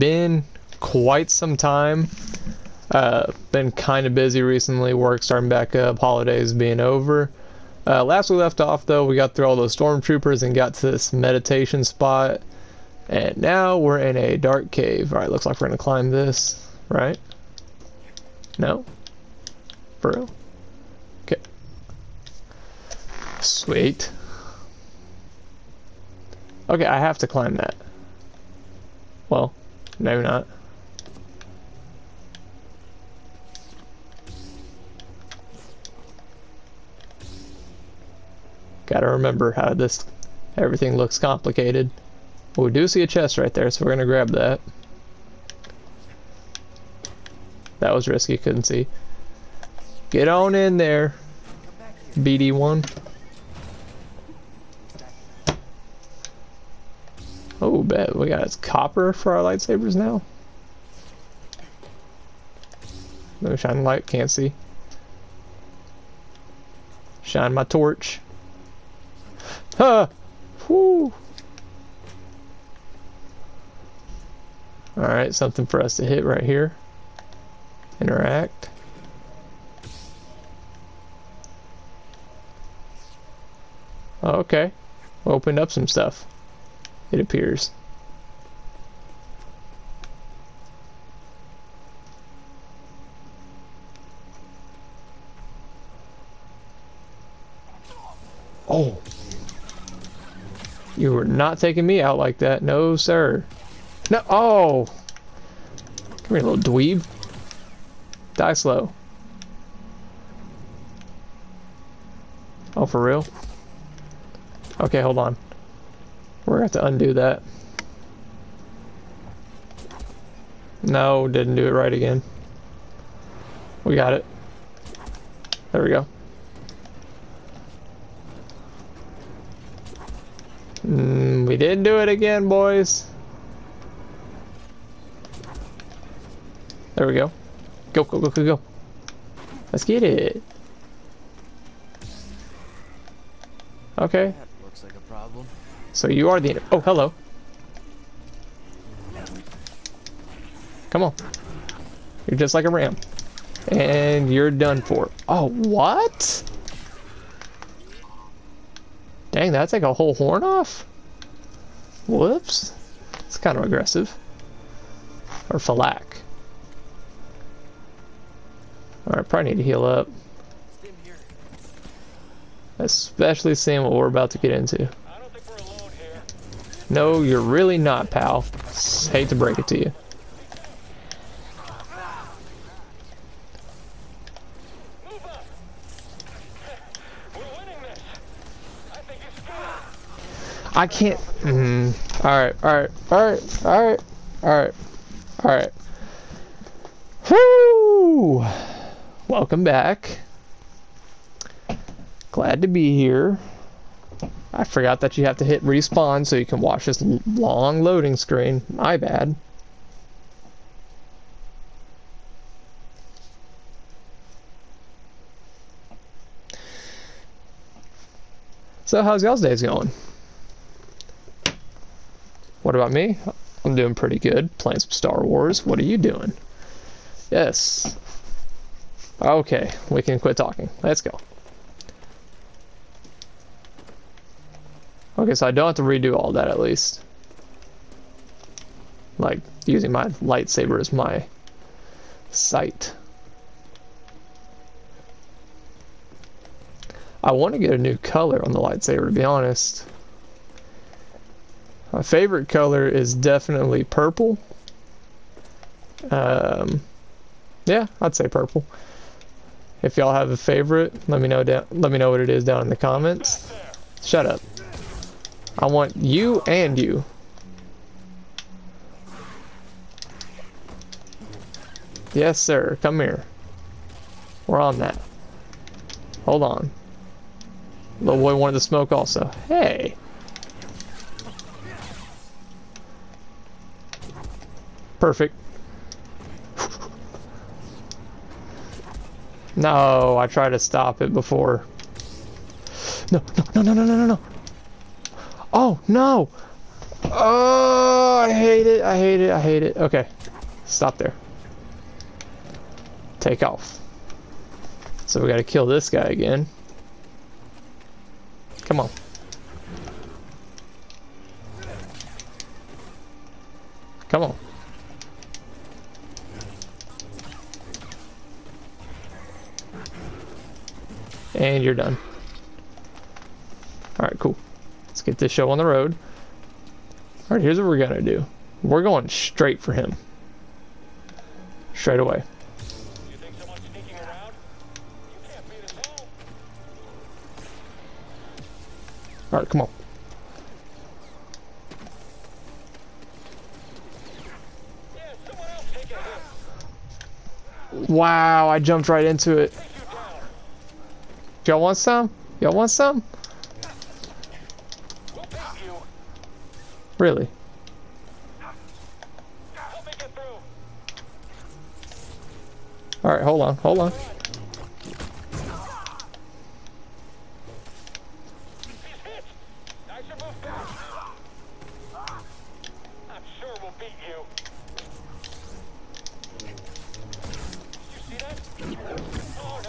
been quite some time. Uh, been kind of busy recently, work starting back up, holidays being over. Uh, last we left off, though, we got through all those stormtroopers and got to this meditation spot. And now we're in a dark cave. Alright, looks like we're going to climb this, right? No? For real? Okay. Sweet. Okay, I have to climb that. Well, maybe not. Gotta remember how this everything looks complicated. Well, we do see a chest right there, so we're gonna grab that. That was risky, couldn't see. Get on in there, BD1. Oh, bet we got copper for our lightsabers now. No shine light, can't see. Shine my torch. Huh! Whoo! Alright, something for us to hit right here. Interact. Okay. Opened up some stuff. It appears. Oh. You were not taking me out like that. No, sir. No. Oh. Come here, little dweeb. Die slow. Oh, for real? Okay, hold on. We're gonna have to undo that. No, didn't do it right again. We got it. There we go. Mm, we did do it again, boys. There we go. Go, go, go, go, go. Let's get it. Okay. That looks like a problem. So you are the... Oh, hello. Come on. You're just like a ram. And you're done for. Oh, what? Dang, that's like a whole horn off? Whoops. It's kind of aggressive. Or Falak. Alright, probably need to heal up. Especially seeing what we're about to get into. No, you're really not, pal. Hate to break it to you. I can't. Mm, all right, all right, all right, all right, all right, all right. Welcome back. Glad to be here. I forgot that you have to hit respawn so you can watch this long loading screen. My bad. So how's y'all's days going? What about me? I'm doing pretty good. Playing some Star Wars. What are you doing? Yes. Okay, we can quit talking. Let's go. Okay, so I don't have to redo all that at least. Like, using my lightsaber as my sight. I want to get a new color on the lightsaber, to be honest. My favorite color is definitely purple. Um, yeah, I'd say purple. If y'all have a favorite, let me know down. Let me know what it is down in the comments. Shut up. I want you and you. Yes, sir. Come here. We're on that. Hold on. Little boy wanted to smoke also. Hey. Perfect. No, I tried to stop it before. No, no, no, no, no, no, no, no. Oh, no. Oh, I hate it. I hate it. I hate it. Okay. Stop there. Take off. So we gotta kill this guy again. Come on. Come on. And you're done. Alright, cool. Let's get this show on the road. Alright, here's what we're gonna do. We're going straight for him. Straight away. All. Alright, come on. Wow, I jumped right into it. Y'all want some? Y'all want some? Really? Alright, hold on, hold on.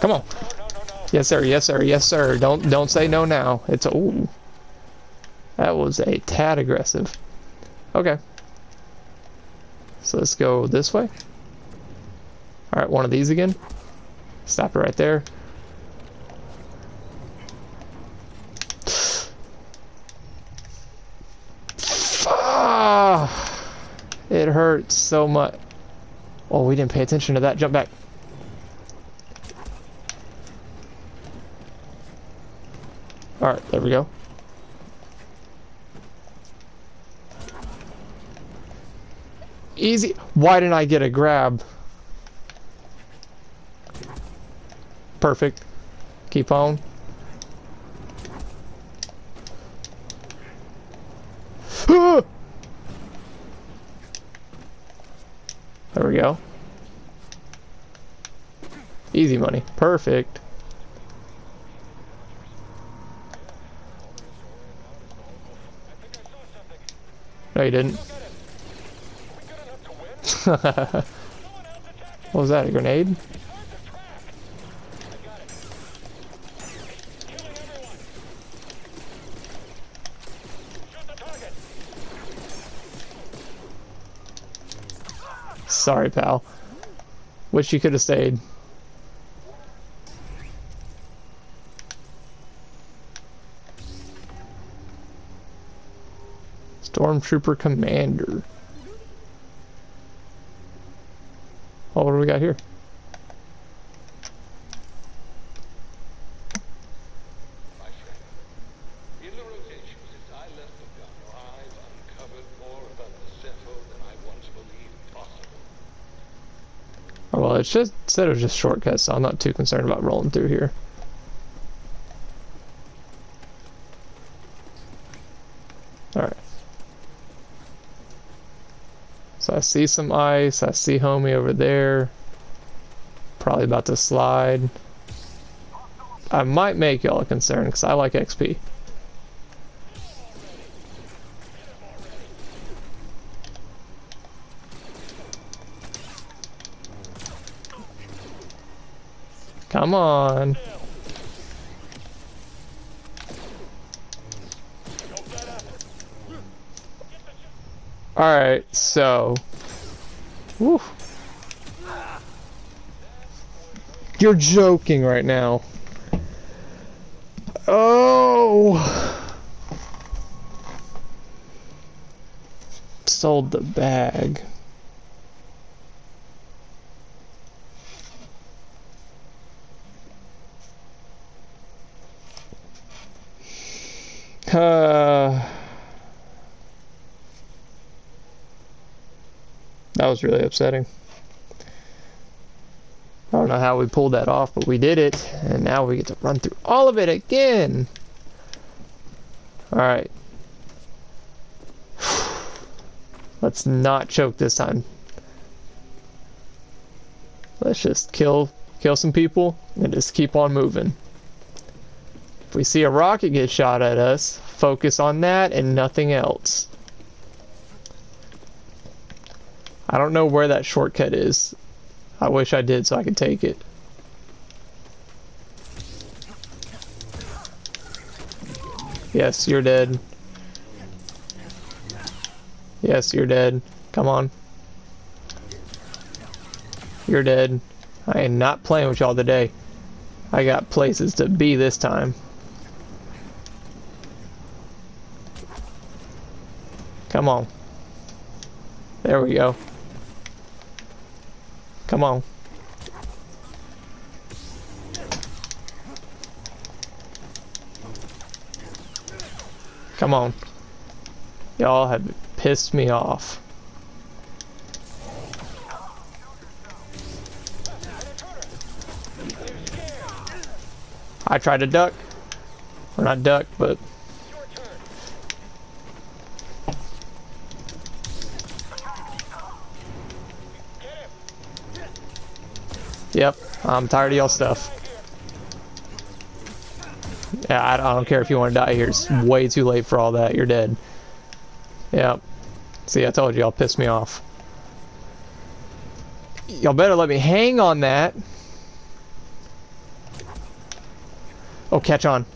Come on. Yes, sir. Yes, sir. Yes, sir. Don't don't say no now. It's ooh. That was a tad aggressive. Okay. So let's go this way. All right, one of these again. Stop it right there. Ah, it hurts so much. Oh, we didn't pay attention to that. Jump back. Alright, there we go. Easy. Why didn't I get a grab? Perfect. Keep on. There we go. Easy money. Perfect. No, you didn't. Look at it. Are we good enough to win? What was that? A grenade? Sorry, pal. Wish you could have stayed. Stormtrooper Commander. Oh, what do we got here? My friend, in the rotation since I left the gun, I've uncovered more about the Zeffo than I once believed possible. Well, it's just said it was just shortcuts, so I'm not too concerned about rolling through here. Alright. So I see some ice, I see homie over there. Probably about to slide. I might make y'all a concern, because I like XP. Come on. Alright, so. You're joking right now. Oh! Sold the bag. Uh, that really upsetting. I don't know how we pulled that off, but we did it, and now we get to run through all of it again. Alright. Let's not choke this time. Let's just kill kill some people and just keep on moving. If we see a rocket get shot at us, focus on that and nothing else. I don't know where that shortcut is. I wish I did so I could take it. Yes, you're dead. Yes, you're dead. Come on. You're dead. I am not playing with y'all today. I got places to be this time. Come on. There we go. Come on. Come on. Y'all have pissed me off. I tried to duck. Or not duck, but Yep, I'm tired of y'all stuff. Yeah, I, I don't care if you want to die here. It's way too late for all that. You're dead. Yep. See, I told you, y'all pissed me off. Y'all better let me hang on that. Oh, catch on.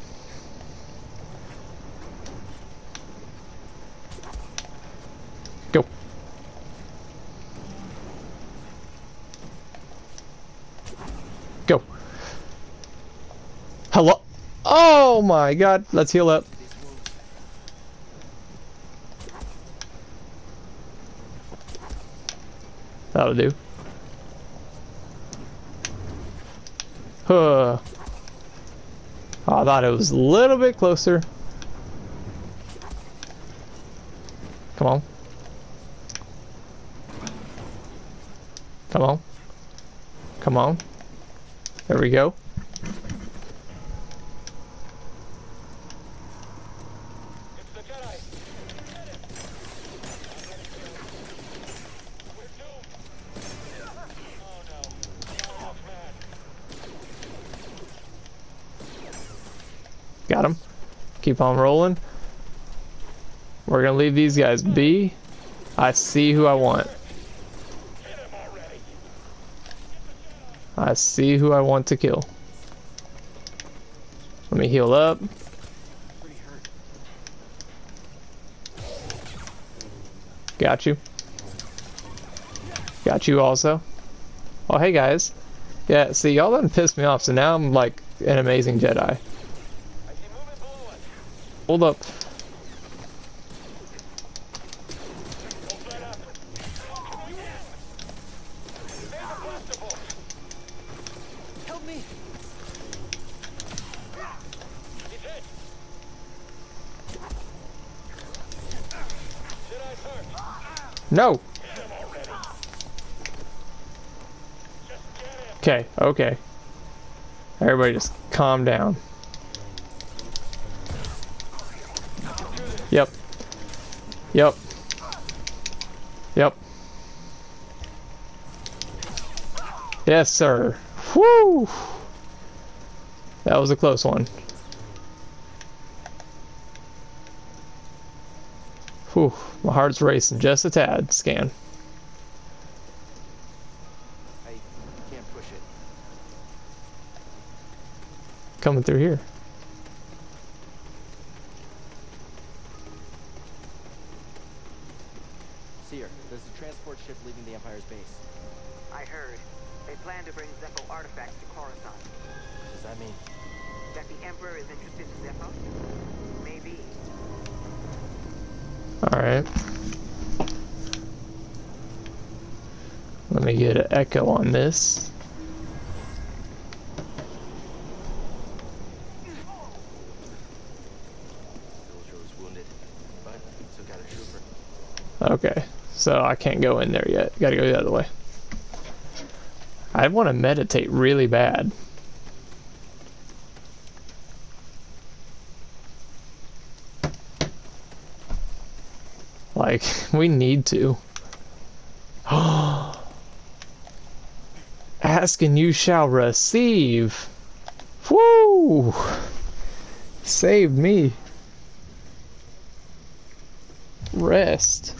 Go. Hello? Oh my god. Let's heal up. That'll do. Huh. Oh, I thought it was a little bit closer. Come on. Come on. Come on. There we go. Got him. Keep on rolling. We're gonna leave these guys be. I see who I want. Get him already. I see who I want to kill. Let me heal up. Got you. Got you also. Oh, hey guys. Yeah, see, y'all done pissed me off, so now I'm like an amazing Jedi. Hold up. Hold that up. You in. There's a blaster bolt. Help me! He's hit. Jedi's hurt. No. Okay, okay. Everybody just calm down. Yep. Yep. Yep. Yes, sir. Whoo! That was a close one. Whew, my heart's racing just a tad. Scan. I can't push it. Coming through here. A trooper. Okay, so I can't go in there yet. Gotta go the other way. I want to meditate really bad. Like, we need to. Ask and you shall receive. Woo! Saved me. Rest.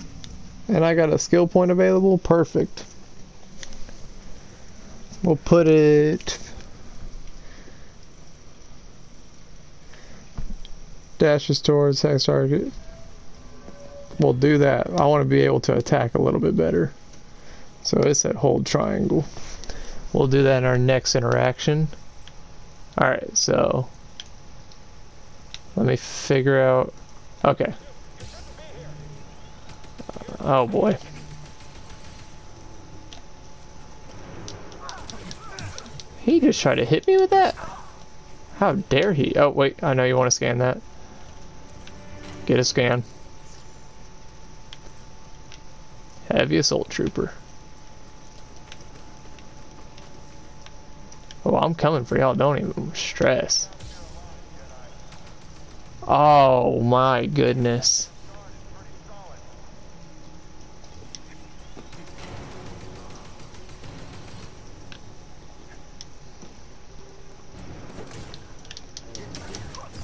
And I got a skill point available. Perfect. We'll put it. Dashes towards hex target. We'll do that. I want to be able to attack a little bit better. So it's that hold triangle. We'll do that in our next interaction. Alright, so let me figure out. Okay. Oh boy. He just tried to hit me with that? How dare he? Oh wait, I know you want to scan that. Get a scan. Heavy assault trooper. I'm coming for y'all. Don't even stress. Oh my goodness.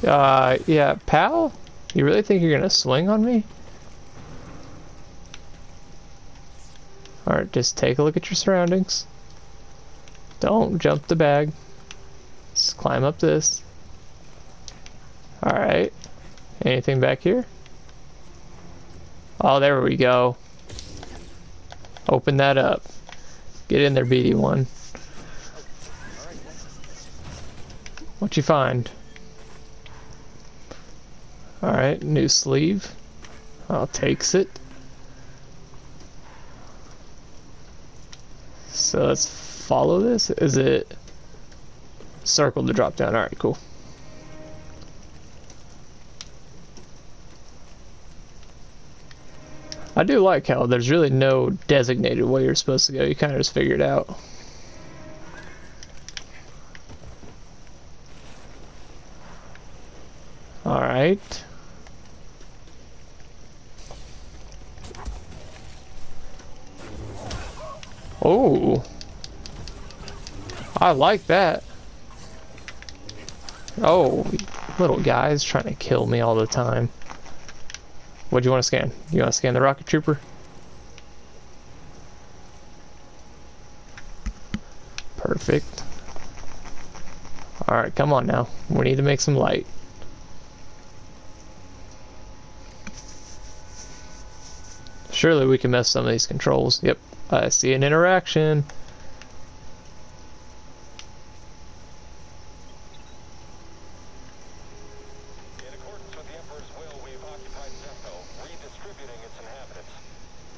Uh, yeah, pal? You really think you're gonna swing on me? Alright, just take a look at your surroundings. Don't jump the bag. Just climb up this. Alright. Anything back here? Oh, there we go. Open that up. Get in there, BD1. What you find? Alright, new sleeve. I'll takes it. So let's follow this. Is it circle to drop down? Alright, cool. I do like how there's really no designated way you're supposed to go. You kind of just figure it out. Alright. Oh. I like that. Oh, little guy's trying to kill me all the time. What do you want to scan? You want to scan the rocket trooper? Perfect. Alright, come on now. We need to make some light. Surely we can mess some of these controls. Yep, I see an interaction. In accordance with the Emperor's will, we've occupied Zeffo, redistributing its inhabitants.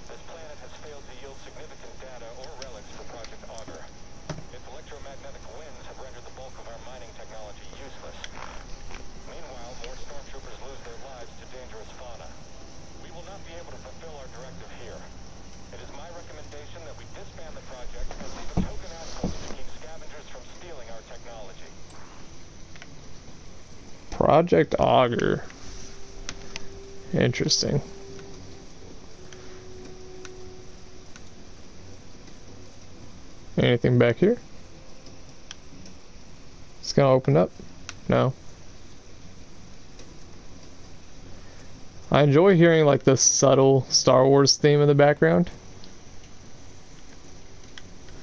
This planet has failed to yield significant data or relics for Project Augur. Its electromagnetic winds have rendered the bulk of our mining technology useless. Meanwhile, more stormtroopers lose their lives to dangerous fauna. We will not be able to fulfill our directive here. It is my recommendation that we disband the project and leave a token outpost to keep scavengers from stealing our technology. Project Augur. Interesting. Anything back here? It's gonna open up? No. I enjoy hearing like the subtle Star Wars theme in the background.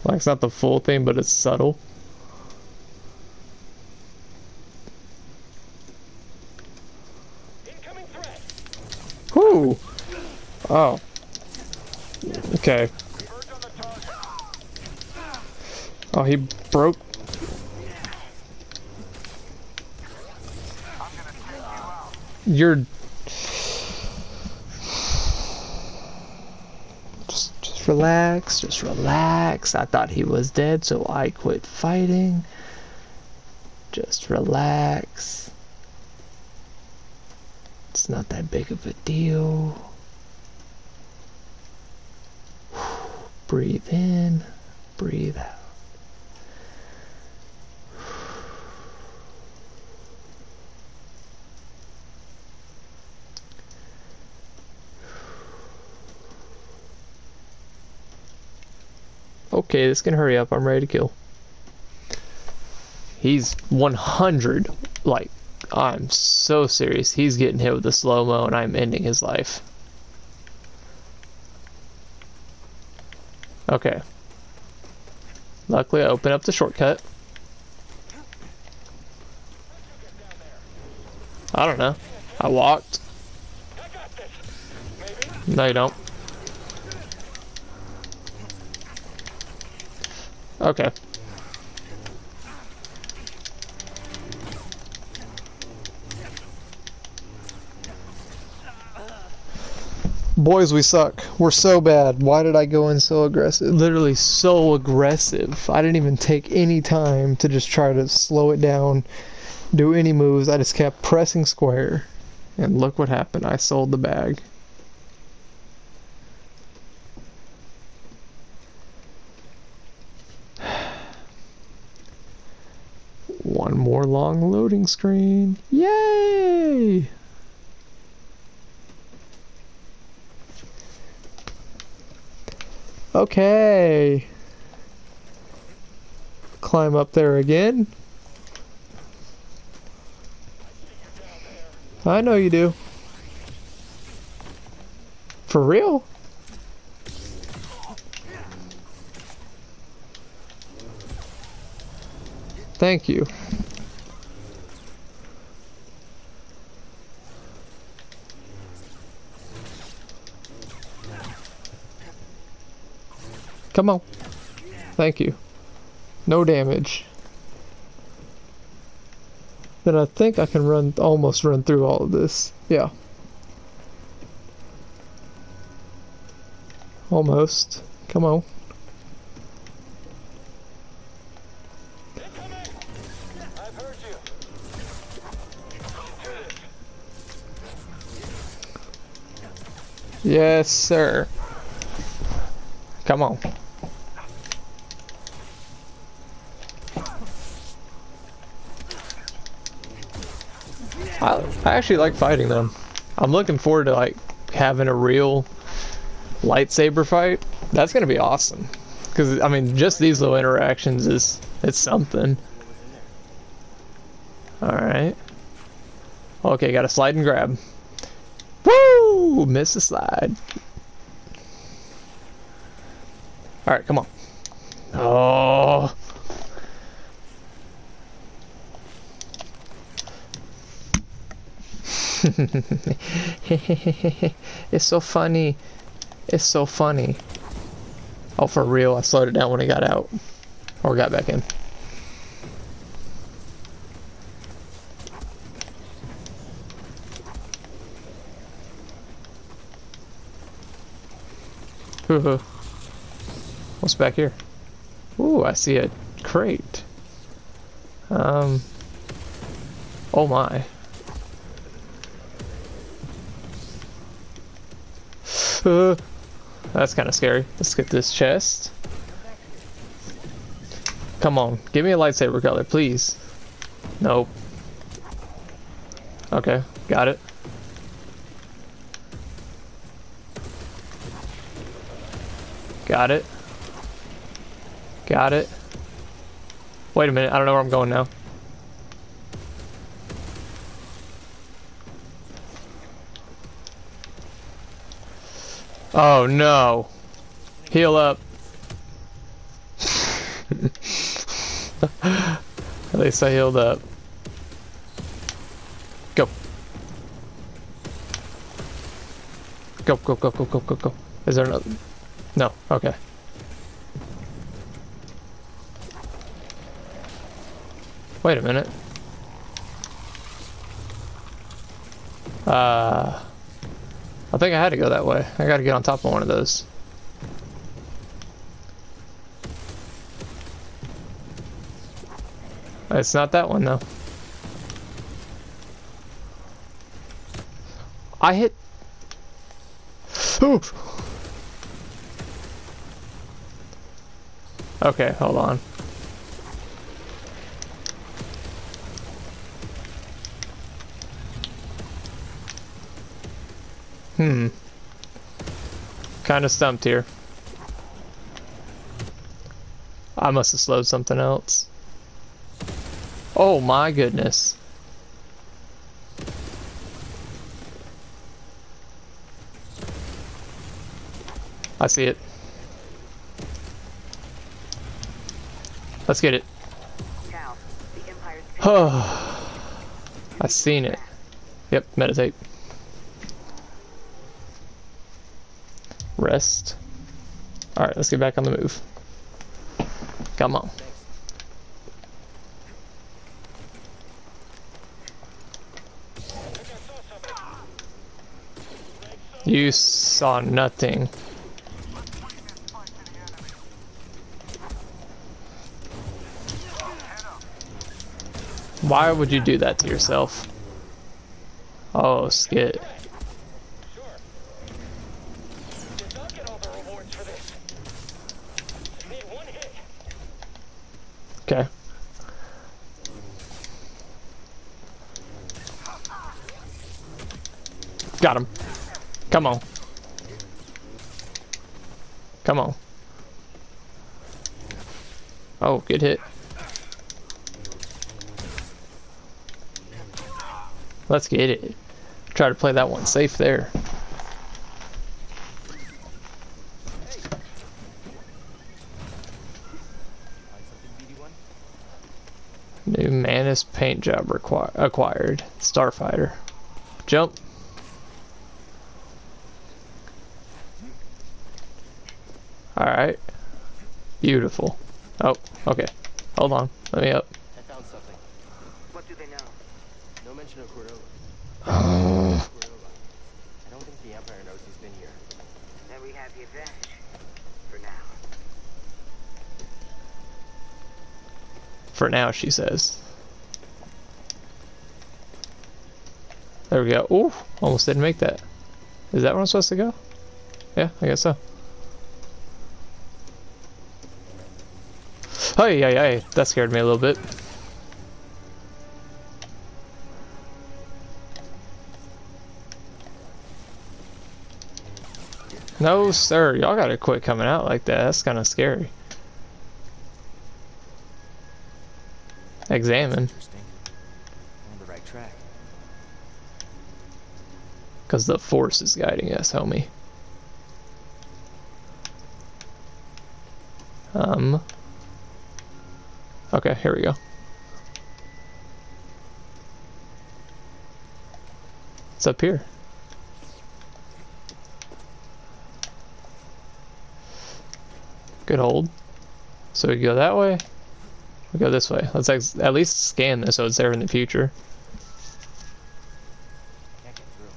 Like it's not the full theme, but it's subtle. Incoming threat! Whoo! Oh. Okay. Oh, he broke. You're. Just, just relax. Just relax. I thought he was dead, so I quit fighting. Just relax. It's not that big of a deal. Breathe in, breathe out. Okay, this can hurry up. I'm ready to kill. He's 100. Like, I'm so serious. He's getting hit with the slow mo, and I'm ending his life. Okay. Luckily, I opened up the shortcut. I don't know. I walked. No, you don't. Okay. Boys, we suck. We're so bad. Why did I go in so aggressive? Literally so aggressive. I didn't even take any time to just try to slow it down, do any moves. I just kept pressing square. And look what happened. I sold the bag. One more long loading screen. Yay! Okay. Climb up there again. I know you do. For real? Thank you. Come on. Thank you. No damage. Then I think I can run, almost run through all of this. Yeah. Almost. Come on. Yes, sir. Come on. I, actually like fighting them. I'm looking forward to like having a real lightsaber fight. That's gonna be awesome. Cause I mean, just these little interactions is it's something. All right. Okay, got to slide and grab. Woo! Miss the slide. All right, come on. Oh. it's so funny. It's so funny. Oh, for real, I slowed it down when I got out. Or got back in. What's back here? Ooh, I see a crate. Um. Oh my. Uh, that's kind of scary. Let's get this chest. Come on, give me a lightsaber color, please. Nope. Okay, got it. Got it. Got it. Wait a minute, I don't know where I'm going now. Oh no. Heal up. At least I healed up. Go. Go, go, go, go, go, go, go. Is there another? No, okay. Wait a minute. Uh, I think I had to go that way. I gotta get on top of one of those. It's not that one though. I hit. Ooh. Okay, hold on. Hmm. Kind of stumped here. I must have slowed something else. Oh my goodness. I see it. Let's get it. Cal, the Empire's Oh, I seen it. Yep, meditate. Rest. Alright, let's get back on the move. Come on. You saw nothing. Why would you do that to yourself? Oh, skit. Sure. Did not get all the rewards for this. Need one hit. Okay. Got him. Come on. Come on. Oh, good hit. Let's get it. Try to play that one safe there. Find something, BD1? New paint job requi- acquired. Starfighter. Jump. Alright. Beautiful. Oh, okay. Hold on. Let me up. I found something. What do they know? No mention of Cordova. Cordova. I don't think the Empire knows he's been here. Then we have the advantage. For now. For now, she says. There we go. Ooh, almost didn't make that. Is that where I'm supposed to go? Yeah, I guess so. Hey, hey, hey, that scared me a little bit. No, sir, y'all gotta quit coming out like that. That's kind of scary. Examine. Interesting. On the right track. Because the force is guiding us, homie. Um. Okay, here we go. It's up here. Good hold. So we go that way. We go this way. Let's at least scan this so it's there in the future. Can't get through.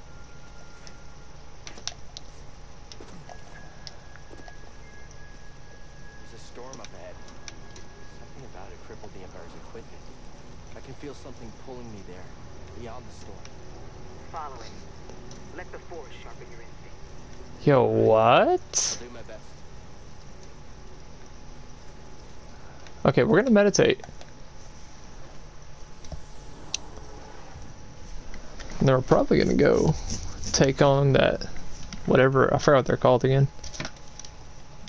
There's a storm up ahead. Something about it crippled the Empire's equipment. I can feel something pulling me there, beyond the storm. Follow it. Let the Force sharpen your instinct. Yo, what? I'll do my best. Okay, we're gonna meditate. And then we're probably gonna go take on that whatever I forgot what they're called again.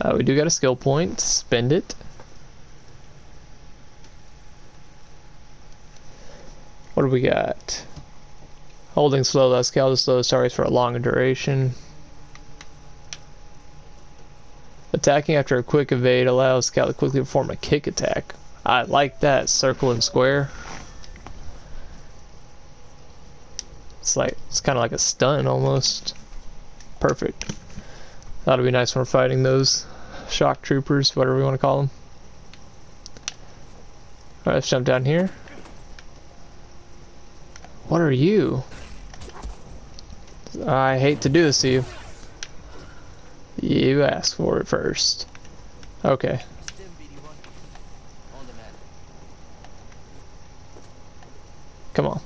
Uh, we do got a skill point. Spend it. What do we got? Holding slow allows Cal to slow targets for a longer duration. Attacking after a quick evade allows Cal to quickly perform a kick attack. I like that. Circle and square. It's like it's kind of like a stun almost. Perfect. That'll be nice when we're fighting those shock troopers, whatever we want to call them. Alright, let's jump down here. What are you? I hate to do this to you. You asked for it first. Okay. Stim, BD1. On demand. Come on.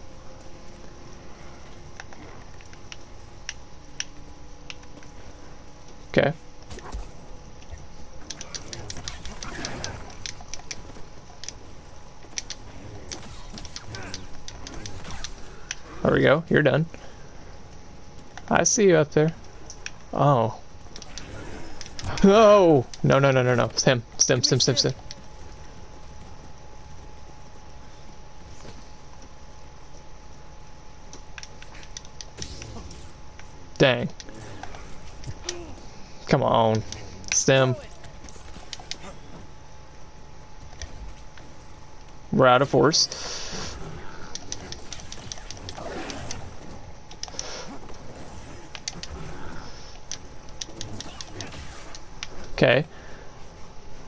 Okay. There we go. You're done. I see you up there. Oh. No! No, no, no, no, no. Stim, stim, stim, stim, stim. Dang. Come on. Stim. we're out of force. Okay.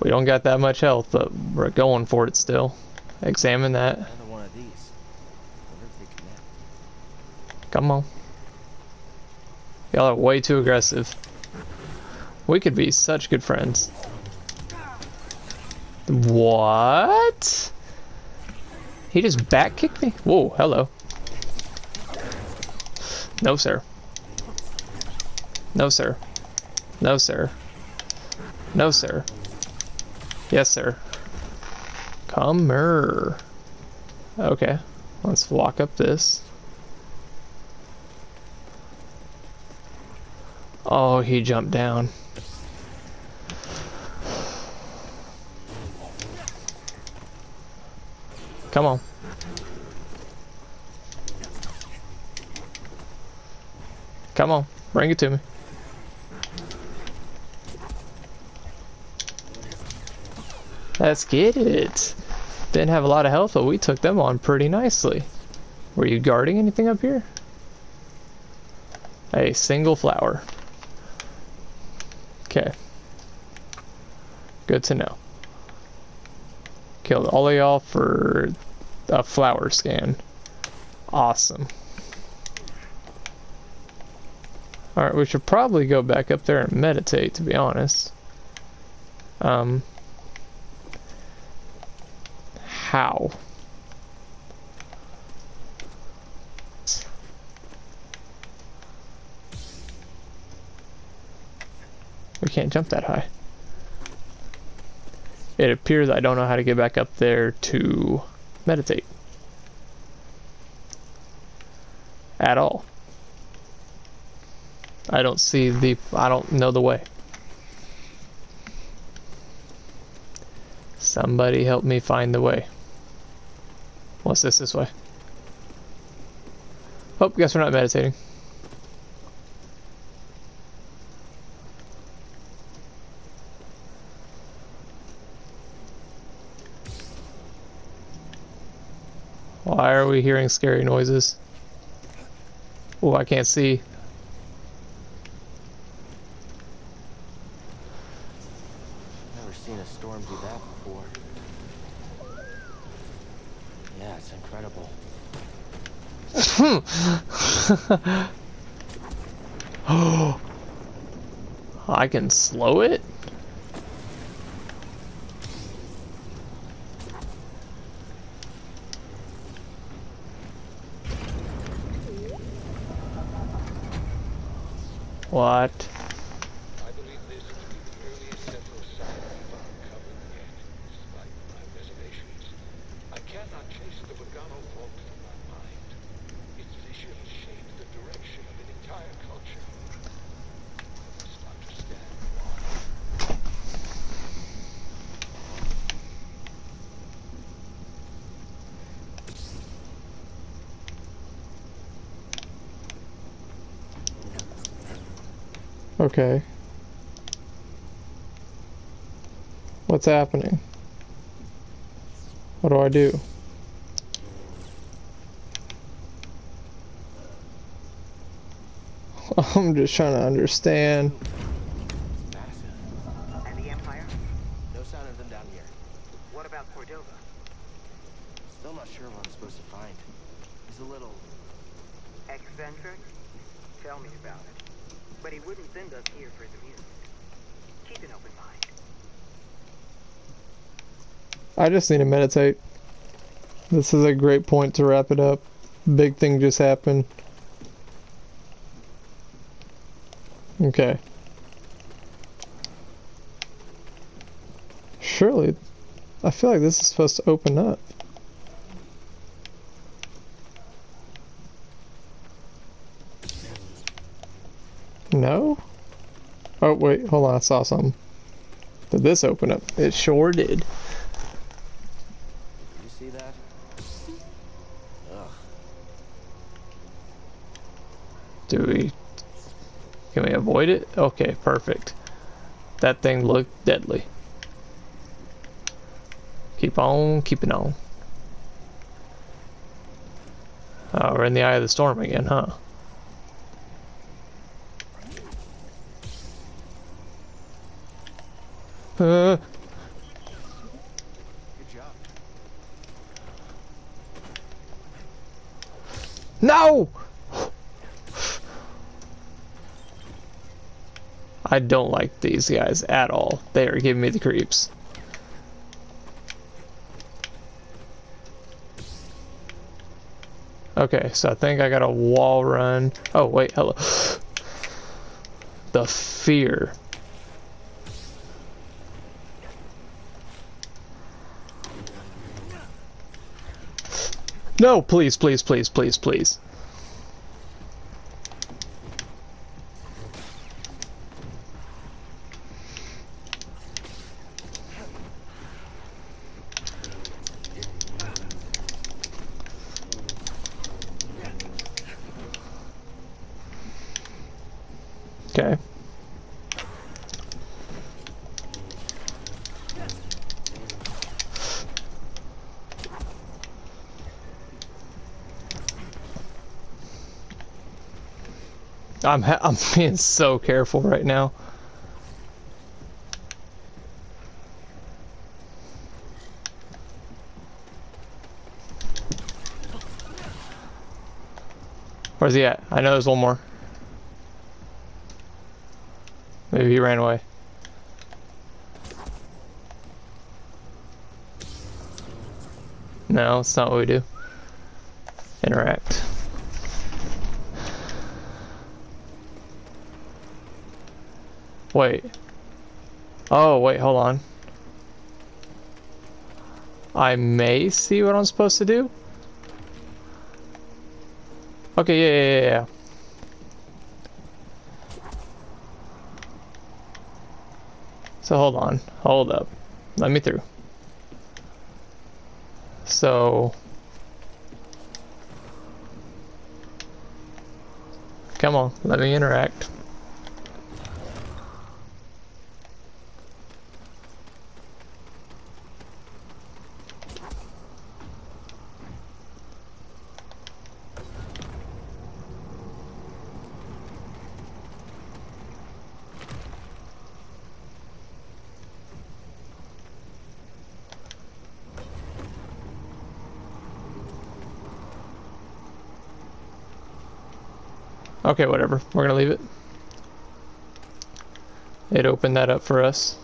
We don't got that much health, but we're going for it still. Examine that. Another one of these. Wonder if they connect. Come on. Y'all are way too aggressive. We could be such good friends. What? He just back kicked me? Whoa, hello. No, sir. No, sir. No, sir. No, sir. Yes, sir. Come here. Okay, let's lock up this. Oh, he jumped down. Come on. Come on, bring it to me. Let's get it. Didn't have a lot of health, but we took them on pretty nicely. Were you guarding anything up here? A single flower. Okay. Good to know. Killed all of y'all for a flower scan. Awesome. Alright, we should probably go back up there and meditate, to be honest. Um, how? Can't jump that high. It appears I don't know how to get back up there to meditate. At all. I don't see the, I don't know the way. Somebody help me find the way. What's this this way? Oh, guess we're not meditating. Hearing scary noises? Oh, I can't see. Never seen a storm do that before. Yeah, it's incredible. oh, I can slow it? What? I believe this to be the earliest settler site we've uncovered yet, despite my reservations. I cannot chase the Bogano vault from my mind. Its vision shaped the direction of an entire culture. I must understand why. Okay. What's happening? What do I do? I'm just trying to understand. Massive. And the Empire? No sign of them down here. What about Cordova? Still not sure what I'm supposed to find. He's a little... Eccentric? Tell me about it. But he wouldn't send us here for his amusement. Keep an open mind. I just need to meditate. This is a great point to wrap it up. Big thing just happened. Okay. Surely, I feel like this is supposed to open up. No? Oh, wait, hold on, I saw something. Did this open up? It sure did. You see that? Ugh. Do we... Can we avoid it? Okay, perfect. That thing looked deadly. Keep on keeping on. Oh, we're in the eye of the storm again, huh? Uh, Good job. no! I don't like these guys at all. They are giving me the creeps. Okay, so I think I got a wall run. Oh, wait, hello. The fear. No, please, please, please, please, please. Okay. I'm I'm being so careful right now. Where's he at? I know there's one more. Maybe he ran away. No, it's not what we do. Interact. Wait. Oh, wait, hold on. I may see what I'm supposed to do? Okay, yeah, yeah, yeah. So hold on, hold up. Let me through. So... Come on, let me interact. Okay, whatever. We're gonna leave it. It opened that up for us.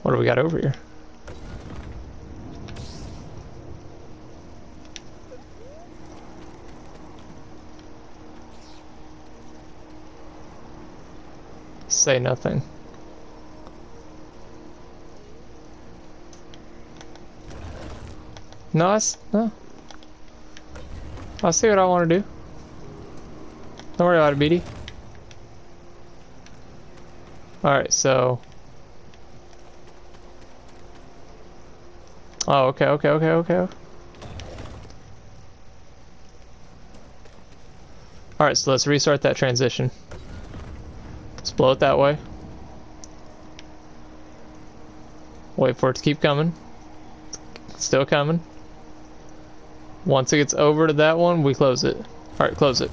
What do we got over here? Say nothing. No, that's, no. I'll see what I want to do. Don't worry about it, BD. Alright, so... Oh, okay, okay, okay, okay. Alright, so let's restart that transition. Let's blow it that way. Wait for it to keep coming. Still coming. Once it gets over to that one, we close it. Alright, close it.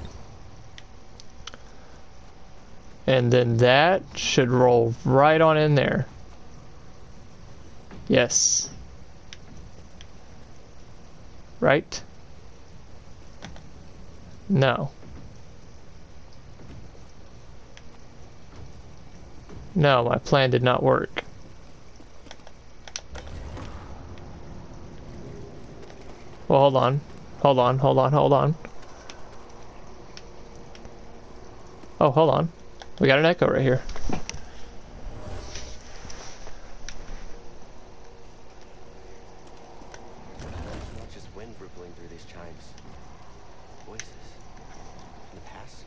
And then that should roll right on in there. Yes. Right? No. No, my plan did not work. Well, hold on. Hold on, hold on, hold on. Oh, hold on. We got an echo right here. Just wind rippling through these chimes. Voices. In the past.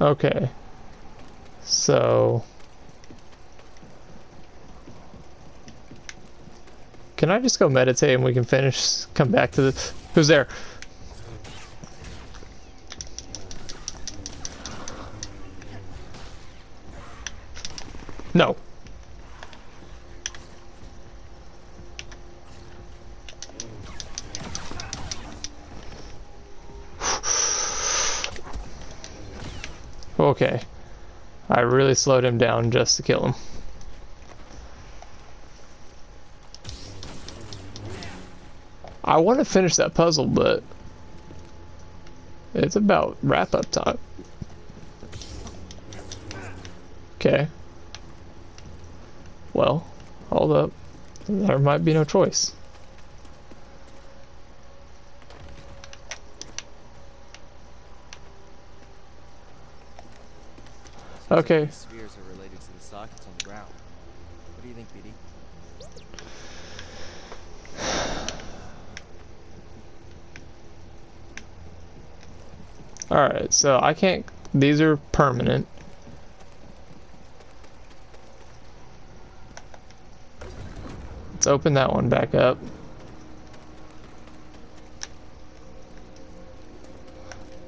Okay. So... Can I just go meditate and we can finish, come back to the... Who's there? No. okay. I really slowed him down just to kill him. I want to finish that puzzle, but it's about wrap up time. Okay. Well, hold up. There might be no choice. Okay. these spheres are related to the sockets on the ground. What do you think, BD? Alright, so I can't. These are permanent. Let's open that one back up.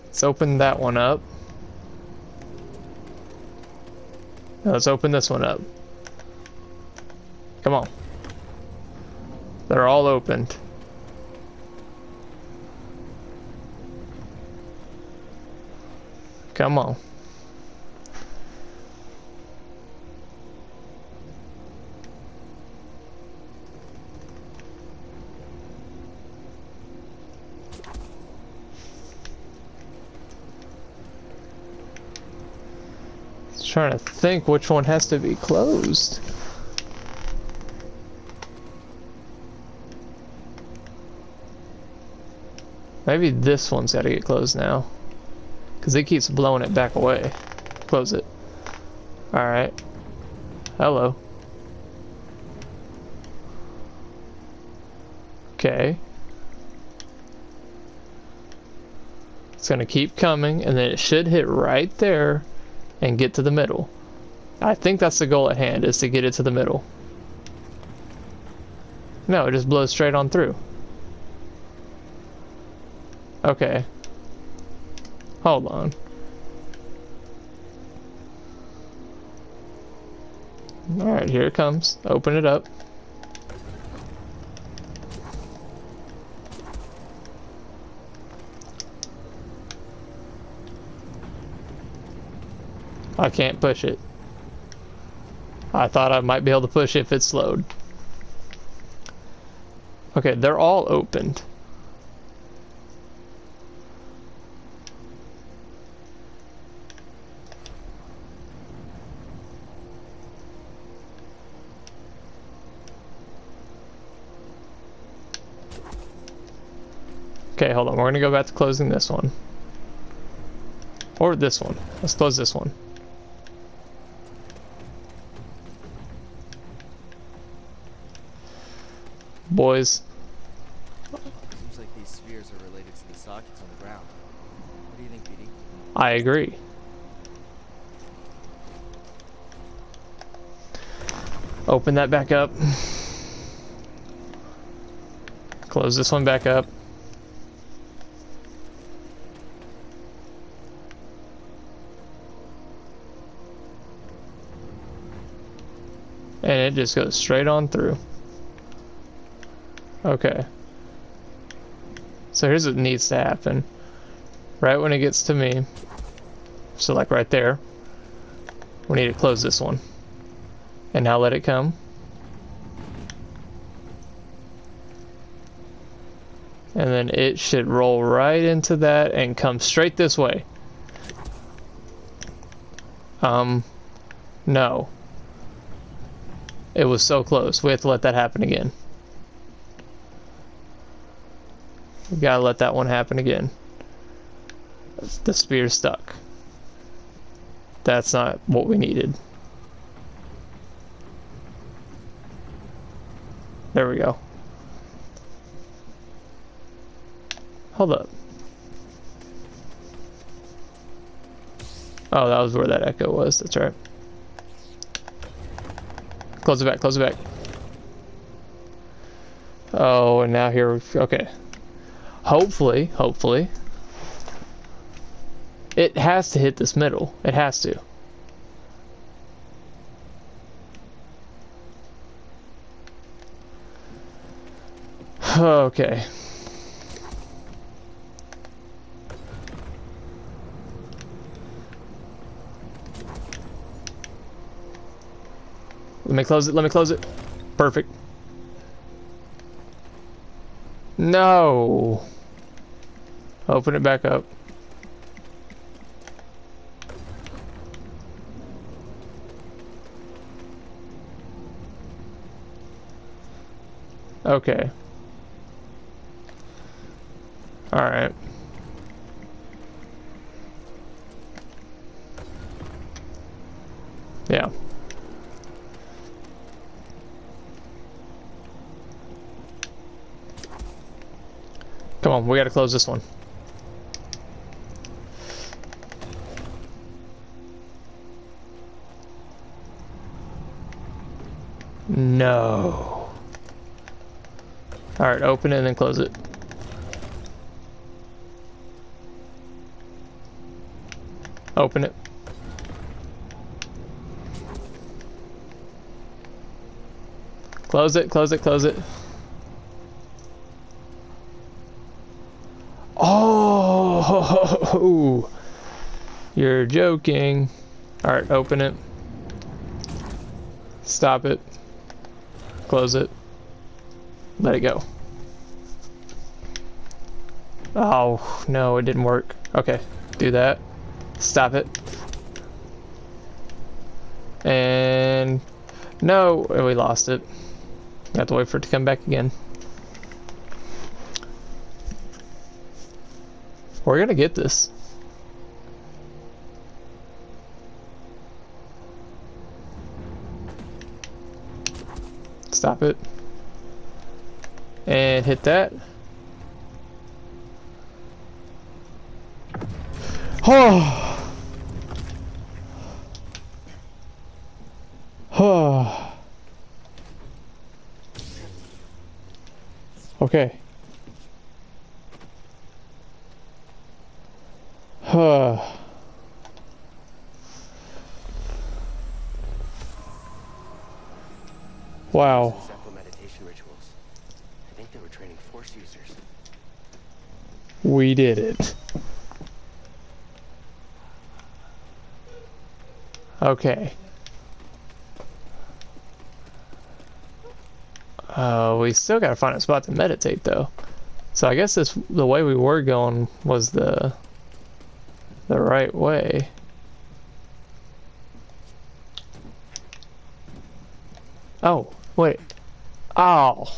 Let's open that one up. Now let's open this one up. Come on. They're all opened. Come on. Just trying to think which one has to be closed. Maybe this one's got to get closed now. Because it keeps blowing it back away. Close it. Alright. Hello. Okay. It's gonna keep coming, and then it should hit right there and get to the middle. I think that's the goal at hand, is to get it to the middle. No, it just blows straight on through. Okay. Hold on. Alright, here it comes. Open it up. I can't push it. I thought I might be able to push if it slowed. Okay, they're all opened. Okay, hold on. We're gonna go back to closing this one. Or this one. Let's close this one. Boys, Seems like these spheres are related to the sockets on the ground. What do you think, BD? I agree. Open that back up. Close this one back up. It just goes straight on through. Okay. So here's what needs to happen. Right when it gets to me, so like right there, we need to close this one. And now let it come. And then it should roll right into that and come straight this way. Um, no. It was so close. We have to let that happen again. We gotta let that one happen again. The spear stuck. That's not what we needed. There we go. Hold up. Oh, that was where that echo was. That's right. Close it back, close it back. Oh, and now here, okay. Hopefully, hopefully. It has to hit this middle. It has to. Okay. Let me close it. Let me close it. Perfect. No. Open it back up. Okay. Alright. We gotta close this one. No. Alright, open it and then close it. Open it. Close it, close it, close it. Oh, you're joking. All right, open it. Stop it. Close it. Let it go. Oh, no, it didn't work. Okay, do that. Stop it. And no, we lost it. Have to wait for it to come back again. We're gonna get this. Stop it. And hit that. Oh. Oh. Okay. Huh. Wow. Zeffo meditation rituals. I think they were training force users. We did it. Okay. Uh, we still gotta find a spot to meditate though. So I guess this the way we were going was the the right way. Oh, wait. Oh.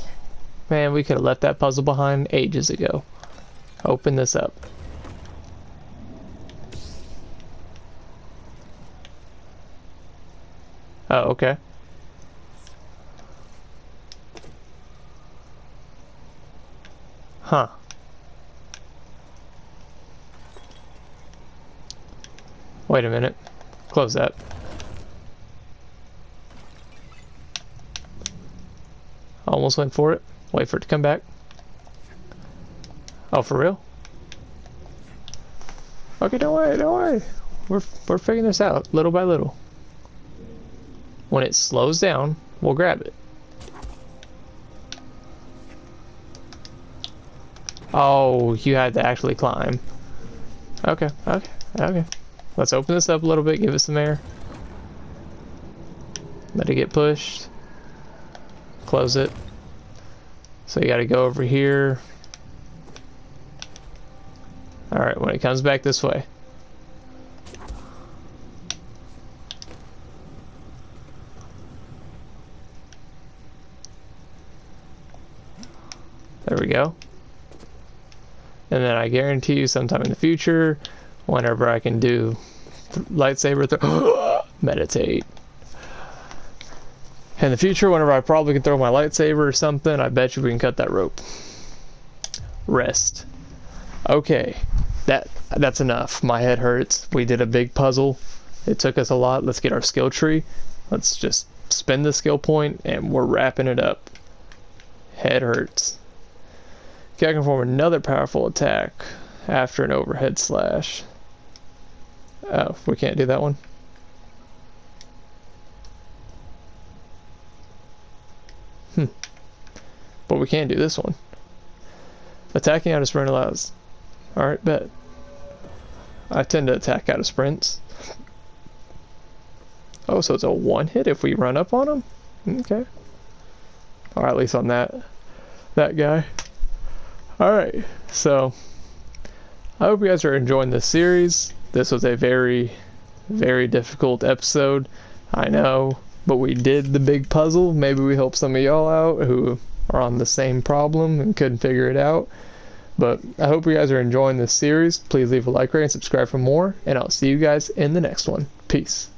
Man, we could have left that puzzle behind ages ago. Open this up. Oh, okay. Huh. Wait a minute. Close that. Almost went for it. Wait for it to come back. Oh, for real? Okay, don't worry, don't worry. We're, we're figuring this out little by little. When it slows down, we'll grab it. Oh, you had to actually climb. Okay, okay, okay. Let's open this up a little bit, give it some air. Let it get pushed. Close it. So you gotta go over here. Alright, when it comes back this way. There we go. And then I guarantee you sometime in the future, whenever I can do lightsaber throw, meditate. In the future, whenever I probably can throw my lightsaber or something, I bet you we can cut that rope. Rest. Okay, that that's enough. My head hurts. We did a big puzzle. It took us a lot. Let's get our skill tree. Let's just spend the skill point and we're wrapping it up. Head hurts. Okay, I can perform another powerful attack after an overhead slash. Oh, we can't do that one. Hmm. But we can do this one. Attacking out of sprint allows. Alright, bet. I tend to attack out of sprints. Oh, so it's a one hit if we run up on them? Okay. Or at least on that that guy. Alright, so I hope you guys are enjoying this series. This was a very, very difficult episode. I know, but we did the big puzzle. Maybe we help some of y'all out who are on the same problem and couldn't figure it out. But I hope you guys are enjoying this series. Please leave a like, rate, and subscribe for more. And I'll see you guys in the next one. Peace.